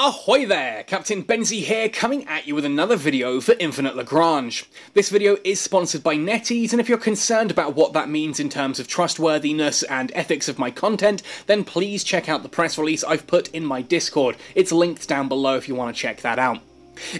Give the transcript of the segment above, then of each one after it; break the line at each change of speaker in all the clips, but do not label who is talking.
Ahoy there! Captain Benzie here, coming at you with another video for Infinite Lagrange. This video is sponsored by NetEase, and if you're concerned about what that means in terms of trustworthiness and ethics of my content, then please check out the press release I've put in my Discord. It's linked down below if you want to check that out.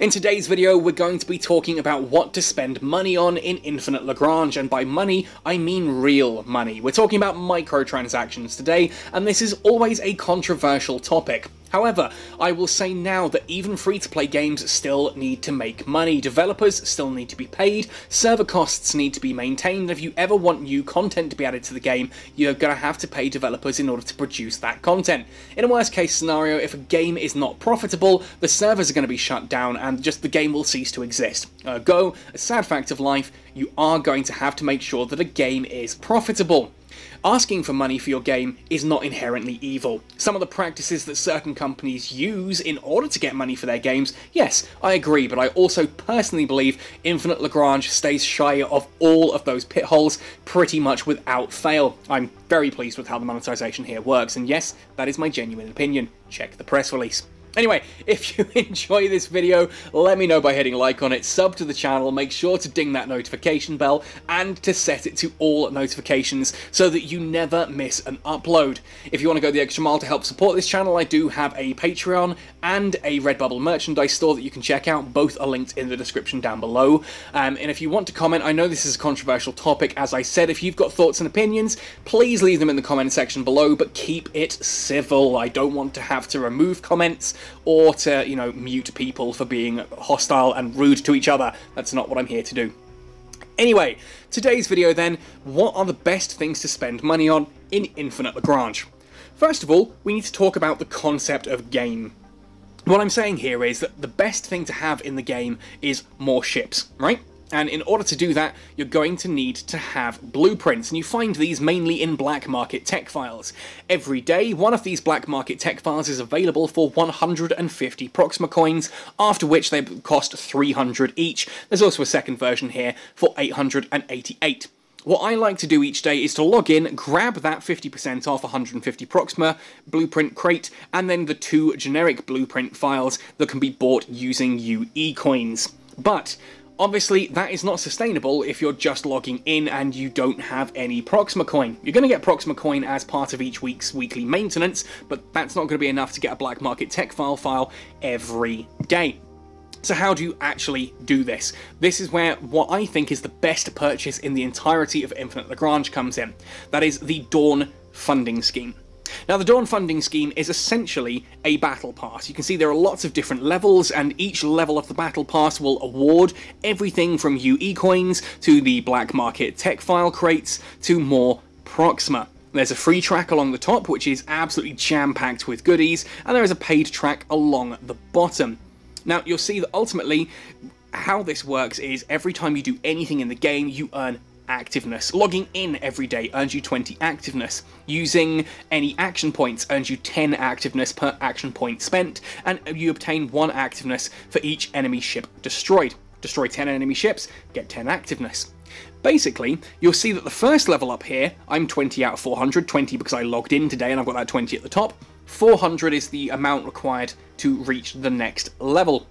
In today's video, we're going to be talking about what to spend money on in Infinite Lagrange, and by money, I mean real money. We're talking about microtransactions today, and this is always a controversial topic. However, I will say now that even free-to-play games still need to make money, developers still need to be paid, server costs need to be maintained, and if you ever want new content to be added to the game, you're going to have to pay developers in order to produce that content. In a worst case scenario, if a game is not profitable, the servers are going to be shut down and just the game will cease to exist. Ergo, a sad fact of life, you are going to have to make sure that a game is profitable. Asking for money for your game is not inherently evil. Some of the practices that certain companies use in order to get money for their games, yes, I agree, but I also personally believe Infinite Lagrange stays shy of all of those pitholes pretty much without fail. I'm very pleased with how the monetization here works, and yes, that is my genuine opinion. Check the press release. Anyway, if you enjoy this video, let me know by hitting like on it, sub to the channel, make sure to ding that notification bell, and to set it to all notifications so that you never miss an upload. If you want to go the extra mile to help support this channel, I do have a Patreon and a Redbubble merchandise store that you can check out. Both are linked in the description down below. Um, and if you want to comment, I know this is a controversial topic, as I said, if you've got thoughts and opinions, please leave them in the comment section below, but keep it civil. I don't want to have to remove comments or to, you know, mute people for being hostile and rude to each other. That's not what I'm here to do. Anyway, today's video then, what are the best things to spend money on in Infinite Lagrange? First of all, we need to talk about the concept of game. What I'm saying here is that the best thing to have in the game is more ships, right? And in order to do that, you're going to need to have blueprints, and you find these mainly in black market tech files. Every day, one of these black market tech files is available for 150 Proxima coins, after which they cost 300 each. There's also a second version here for 888. What I like to do each day is to log in, grab that 50% off 150 Proxima blueprint crate, and then the two generic blueprint files that can be bought using UE coins. But Obviously, that is not sustainable if you're just logging in and you don't have any Proxima Coin. You're going to get Proxima Coin as part of each week's weekly maintenance, but that's not going to be enough to get a black market tech file file every day. So how do you actually do this? This is where what I think is the best purchase in the entirety of Infinite Lagrange comes in. That is the Dawn funding scheme. Now the Dawn funding scheme is essentially a battle pass. You can see there are lots of different levels and each level of the battle pass will award everything from UE coins to the black market tech file crates to more Proxima. There's a free track along the top which is absolutely jam-packed with goodies and there is a paid track along the bottom. Now you'll see that ultimately how this works is every time you do anything in the game you earn activeness. Logging in every day earns you 20 activeness. Using any action points earns you 10 activeness per action point spent, and you obtain 1 activeness for each enemy ship destroyed. Destroy 10 enemy ships, get 10 activeness. Basically, you'll see that the first level up here, I'm 20 out of 400, 20 because I logged in today and I've got that 20 at the top. 400 is the amount required to reach the next level.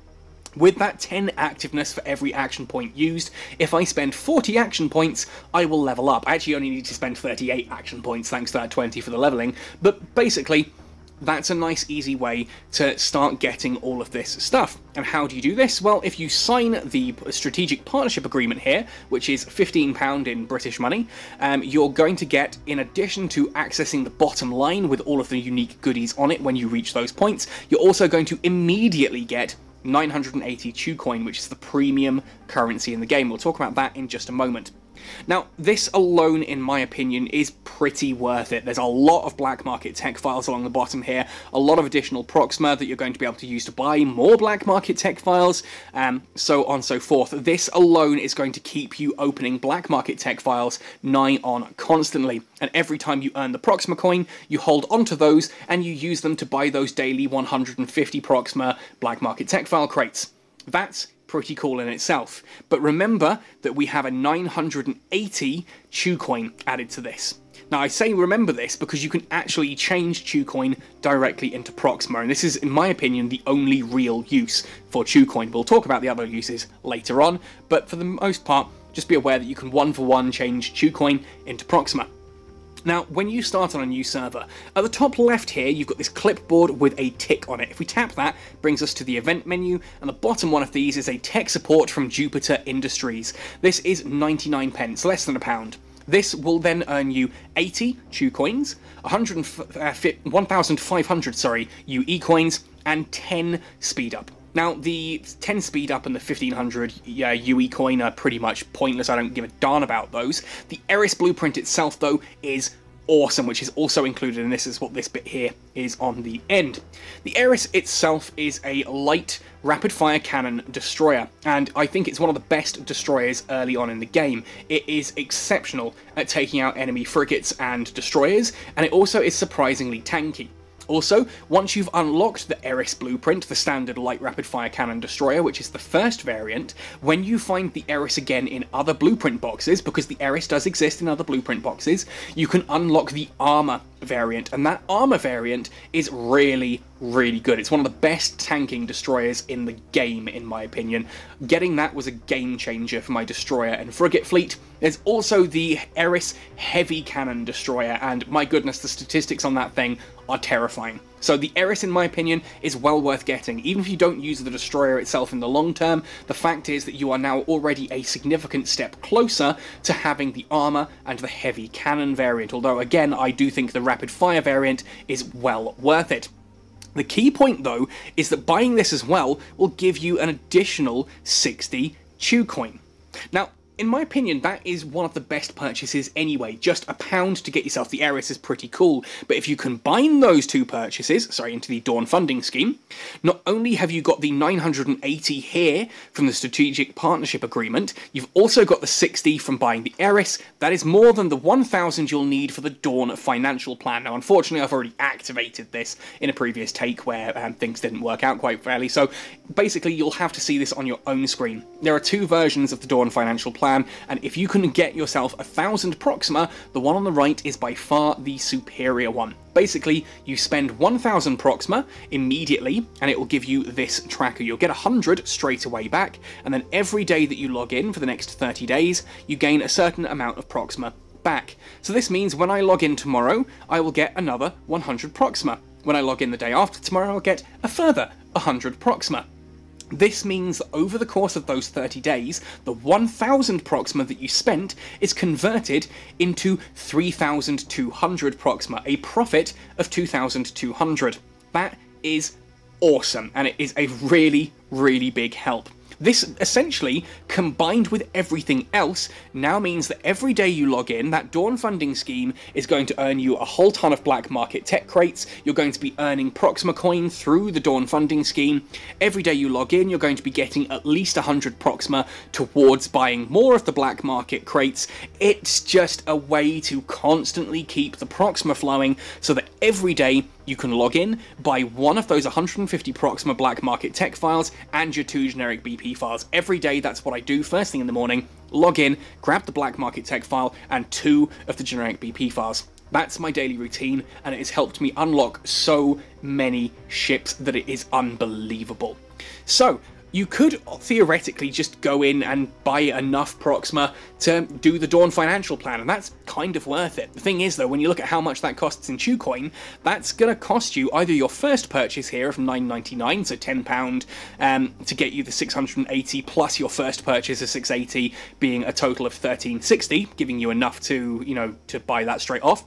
With that 10 activeness for every action point used, if I spend 40 action points, I will level up. I actually only need to spend 38 action points thanks to that 20 for the leveling, but basically, that's a nice easy way to start getting all of this stuff. And how do you do this? Well, if you sign the strategic partnership agreement here, which is £15 in British money, um, you're going to get, in addition to accessing the bottom line with all of the unique goodies on it when you reach those points, you're also going to immediately get 980 Chucoin, which is the premium currency in the game. We'll talk about that in just a moment. Now, this alone, in my opinion, is pretty worth it. There's a lot of black market tech files along the bottom here, a lot of additional Proxima that you're going to be able to use to buy more black market tech files, um, so on so forth. This alone is going to keep you opening black market tech files nigh on constantly. And every time you earn the Proxima coin, you hold onto those and you use them to buy those daily 150 Proxima black market tech file crates. That's pretty cool in itself. But remember that we have a 980 Chucoin added to this. Now, I say remember this because you can actually change ChewCoin directly into Proxima, and this is, in my opinion, the only real use for ChewCoin. We'll talk about the other uses later on, but for the most part, just be aware that you can one for one change ChewCoin into Proxima. Now, when you start on a new server, at the top left here, you've got this clipboard with a tick on it. If we tap that, brings us to the event menu, and the bottom one of these is a tech support from Jupiter Industries. This is 99 pence, less than a pound. This will then earn you 80 Chew coins, 1,500 uh, sorry UE coins, and 10 speed up. Now, the 10 speed up and the 1500 uh, UE coin are pretty much pointless. I don't give a darn about those. The Eris blueprint itself, though, is awesome, which is also included and this, is what this bit here is on the end. The Eris itself is a light rapid fire cannon destroyer, and I think it's one of the best destroyers early on in the game. It is exceptional at taking out enemy frigates and destroyers, and it also is surprisingly tanky. Also, once you've unlocked the Eris blueprint, the standard light rapid fire cannon destroyer, which is the first variant, when you find the Eris again in other blueprint boxes, because the Eris does exist in other blueprint boxes, you can unlock the armor variant, and that armor variant is really, really good. It's one of the best tanking destroyers in the game, in my opinion. Getting that was a game changer for my destroyer and frigate fleet. There's also the Eris Heavy Cannon Destroyer, and my goodness, the statistics on that thing are terrifying. So the Eris, in my opinion, is well worth getting. Even if you don't use the destroyer itself in the long term, the fact is that you are now already a significant step closer to having the armor and the heavy cannon variant, although again, I do think the rapid fire variant is well worth it. The key point though is that buying this as well will give you an additional 60 Chew coin. Now, in my opinion, that is one of the best purchases anyway. Just a pound to get yourself the Eris is pretty cool, but if you combine those two purchases, sorry, into the Dawn funding scheme, not only have you got the 980 here from the Strategic Partnership Agreement, you've also got the 60 from buying the Eris. That is more than the 1000 you'll need for the Dawn financial plan. Now, unfortunately, I've already activated this in a previous take where um, things didn't work out quite fairly, so basically you'll have to see this on your own screen. There are two versions of the Dawn financial plan plan, and if you can get yourself a thousand Proxima, the one on the right is by far the superior one. Basically, you spend 1000 Proxima immediately, and it will give you this tracker. You'll get 100 straight away back, and then every day that you log in for the next 30 days, you gain a certain amount of Proxima back. So this means when I log in tomorrow, I will get another 100 Proxima. When I log in the day after tomorrow, I'll get a further 100 Proxima. This means that over the course of those 30 days, the 1000 Proxima that you spent is converted into 3200 Proxima, a profit of 2200. That is awesome, and it is a really, really big help. This essentially, combined with everything else, now means that every day you log in, that Dawn funding scheme is going to earn you a whole ton of black market tech crates. You're going to be earning Proxima coin through the Dawn funding scheme. Every day you log in, you're going to be getting at least 100 Proxima towards buying more of the black market crates. It's just a way to constantly keep the Proxima flowing so that every day you can log in, buy one of those 150 Proxima Black Market tech files and your two generic BP files. Every day, that's what I do first thing in the morning. Log in, grab the Black Market tech file and two of the generic BP files. That's my daily routine, and it has helped me unlock so many ships that it is unbelievable. So, you could theoretically just go in and buy enough Proxima to do the Dawn financial plan, and that's kind of worth it. The thing is, though, when you look at how much that costs in ChewCoin, that's going to cost you either your first purchase here of 9.99, so £10 um, to get you the 680, plus your first purchase of 680 being a total of 1360, giving you enough to, you know, to buy that straight off.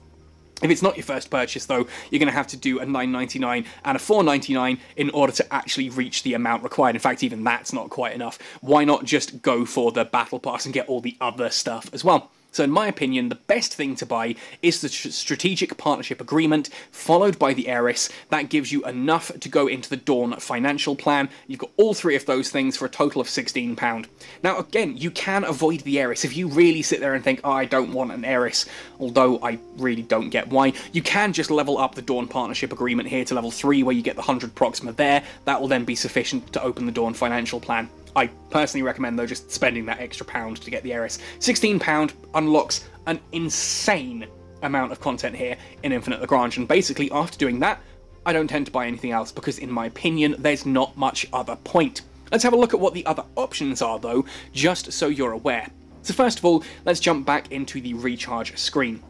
If it's not your first purchase, though, you're going to have to do a $9.99 and a $4.99 in order to actually reach the amount required. In fact, even that's not quite enough. Why not just go for the Battle Pass and get all the other stuff as well? So, in my opinion, the best thing to buy is the Strategic Partnership Agreement, followed by the Eris. That gives you enough to go into the Dawn financial plan. You've got all three of those things for a total of £16. Now, again, you can avoid the Eris. If you really sit there and think, oh, I don't want an Eris, although I really don't get why, you can just level up the Dawn Partnership Agreement here to level 3, where you get the 100 Proxima there. That will then be sufficient to open the Dawn financial plan. I personally recommend though just spending that extra pound to get the Eris. £16 unlocks an insane amount of content here in Infinite Lagrange, and basically after doing that, I don't tend to buy anything else because, in my opinion, there's not much other point. Let's have a look at what the other options are, though, just so you're aware. So first of all, let's jump back into the recharge screen.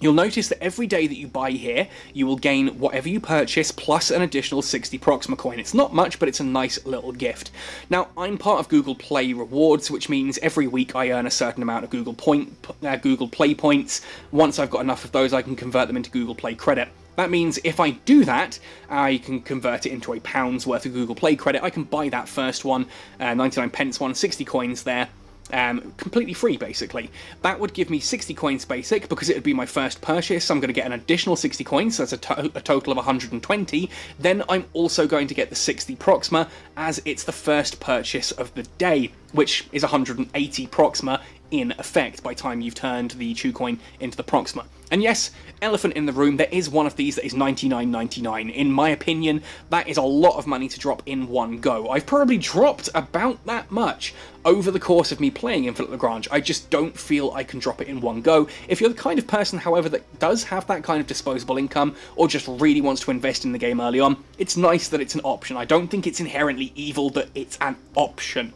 You'll notice that every day that you buy here, you will gain whatever you purchase plus an additional 60 Proxima coin. It's not much, but it's a nice little gift. Now, I'm part of Google Play Rewards, which means every week I earn a certain amount of Google Point, uh, Google Play points. Once I've got enough of those, I can convert them into Google Play credit. That means if I do that, I can convert it into a pound's worth of Google Play credit. I can buy that first one, uh, 99 pence one, 60 coins there, um, completely free basically. That would give me 60 coins basic because it would be my first purchase. I'm going to get an additional 60 coins, so that's a, to a, total of 120. Then I'm also going to get the 60 Proxima as it's the first purchase of the day, which is 180 Proxima in effect by time you've turned the Chew coin into the Proxima. And yes, elephant in the room, there is one of these that is 99.99. In my opinion, that is a lot of money to drop in one go. I've probably dropped about that much over the course of me playing Infinite Lagrange. I just don't feel I can drop it in one go. If you're the kind of person, however, that does have that kind of disposable income, or just really wants to invest in the game early on, it's nice that it's an option. I don't think it's inherently evil that it's an option.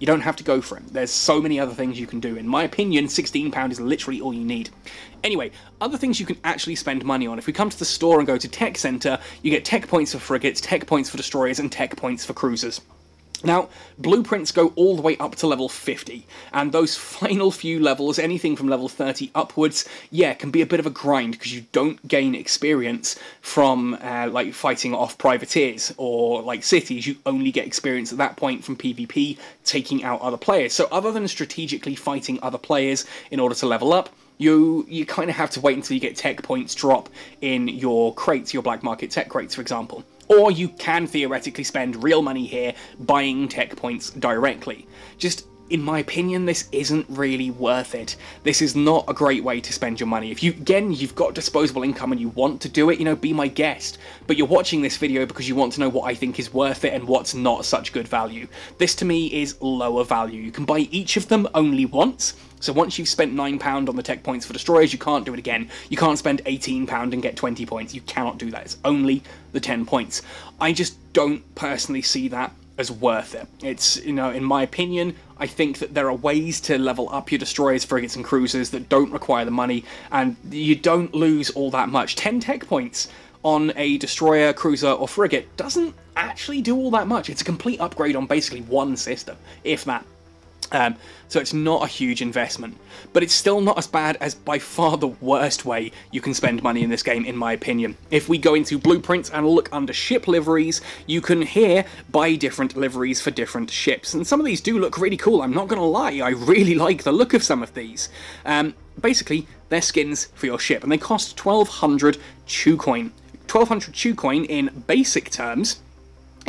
You don't have to go for it. There's so many other things you can do. In my opinion, £16 is literally all you need. Anyway, other things you can actually spend money on. If we come to the store and go to Tech Center, you get tech points for frigates, tech points for destroyers, and tech points for cruisers. Now, blueprints go all the way up to level 50, and those final few levels, anything from level 30 upwards, yeah, can be a bit of a grind because you don't gain experience from uh, like fighting off privateers or like cities. You only get experience at that point from PvP, taking out other players. So, other than strategically fighting other players in order to level up, you you kind of have to wait until you get tech points drop in your crates, your black market tech crates, for example. Or you can theoretically spend real money here buying tech points directly. Just in my opinion, this isn't really worth it. This is not a great way to spend your money. If you, again, you've got disposable income and you want to do it, you know, be my guest. But you're watching this video because you want to know what I think is worth it and what's not such good value. This to me is lower value. You can buy each of them only once, so once you've spent £9 on the tech points for destroyers, you can't do it again. You can't spend £18 and get 20 points. You cannot do that. It's only the 10 points. I just don't personally see that as worth it. It's, you know, in my opinion, I think that there are ways to level up your destroyers, frigates, and cruisers that don't require the money, and you don't lose all that much. 10 tech points on a destroyer, cruiser, or frigate doesn't actually do all that much. It's a complete upgrade on basically one system, if that. Um, so it's not a huge investment, but it's still not as bad as by far the worst way you can spend money in this game, in my opinion. If we go into blueprints and look under ship liveries, you can here buy different liveries for different ships, and some of these do look really cool, I'm not to lie, I really like the look of some of these. Um, basically, they're skins for your ship, and they cost 1200 Chew coin. 1200 Chew coin in basic terms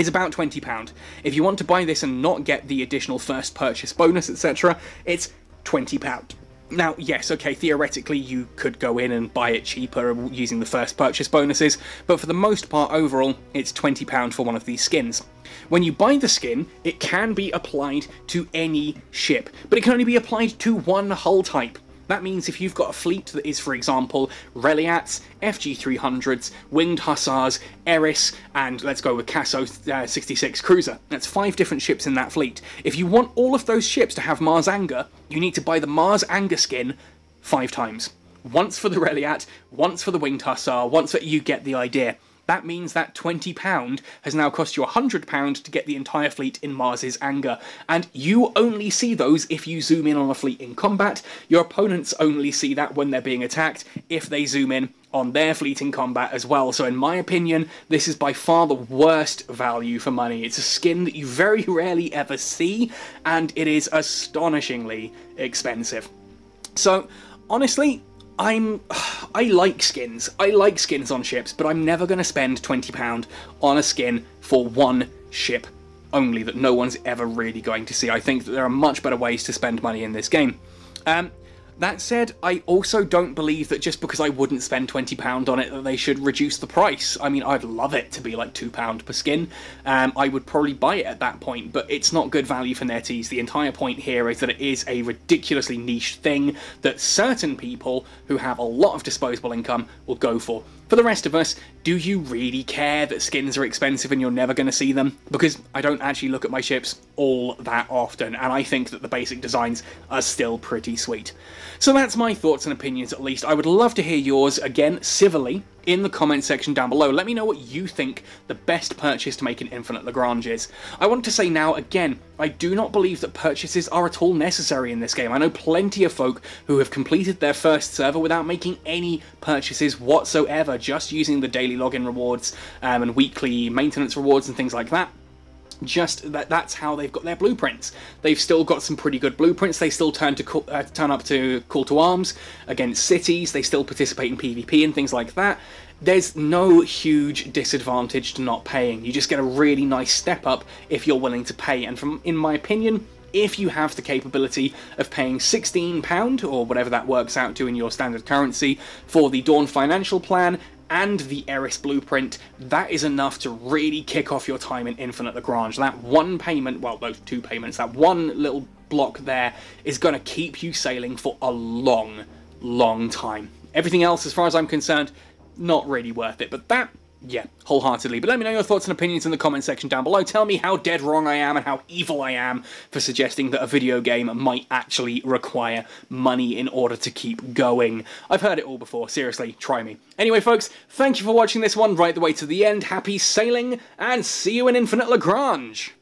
is about £20. If you want to buy this and not get the additional first purchase bonus, etc., it's £20. Now, yes, okay, theoretically you could go in and buy it cheaper using the first purchase bonuses, but for the most part overall, it's £20 for one of these skins. When you buy the skin, it can be applied to any ship, but it can only be applied to one hull type. That means if you've got a fleet that is, for example, Reliats, FG300s, Winged Hussars, Eris, and let's go with Casso uh, 66 Cruiser. That's five different ships in that fleet. If you want all of those ships to have Mars Anger, you need to buy the Mars Anger skin five times. Once for the Reliat, once for the Winged Hussar, once for you get the idea. That means that £20 has now cost you £100 to get the entire fleet in Mars's anger, and you only see those if you zoom in on a fleet in combat. Your opponents only see that when they're being attacked if they zoom in on their fleet in combat as well. So in my opinion, this is by far the worst value for money. It's a skin that you very rarely ever see, and it is astonishingly expensive. So honestly, I'm I like skins. I like skins on ships, but I'm never going to spend £20 on a skin for one ship only that no one's ever really going to see. I think that there are much better ways to spend money in this game. Um, That said, I also don't believe that just because I wouldn't spend £20 on it that they should reduce the price. I mean, I'd love it to be like £2 per skin. Um, I would probably buy it at that point, but it's not good value for NetEase. The entire point here is that it is a ridiculously niche thing that certain people who have a lot of disposable income will go for. For the rest of us, do you really care that skins are expensive and you're never going to see them? Because I don't actually look at my ships all that often, and I think that the basic designs are still pretty sweet. So that's my thoughts and opinions at least. I would love to hear yours, again, civilly, in the comment section down below. Let me know what you think the best purchase to make an Infinite Lagrange is. I want to say now, again, I do not believe that purchases are at all necessary in this game. I know plenty of folk who have completed their first server without making any purchases whatsoever, just using the daily login rewards um, and weekly maintenance rewards and things like that just that that's how they've got their blueprints. They've still got some pretty good blueprints. They still turn to uh, turn up to call to arms against cities. They still participate in PvP and things like that. There's no huge disadvantage to not paying. You just get a really nice step up if you're willing to pay. And from in my opinion, if you have the capability of paying £16 or whatever that works out to in your standard currency for the Dawn financial plan and the Eris blueprint, that is enough to really kick off your time in Infinite Lagrange. That one payment, well, those two payments, that one little block there is going to keep you sailing for a long, long time. Everything else, as far as I'm concerned, not really worth it. But that yeah, wholeheartedly. But let me know your thoughts and opinions in the comment section down below. Tell me how dead wrong I am and how evil I am for suggesting that a video game might actually require money in order to keep going. I've heard it all before, seriously, try me. Anyway, folks, thank you for watching this one right the way to the end. Happy sailing, and see you in Infinite Lagrange!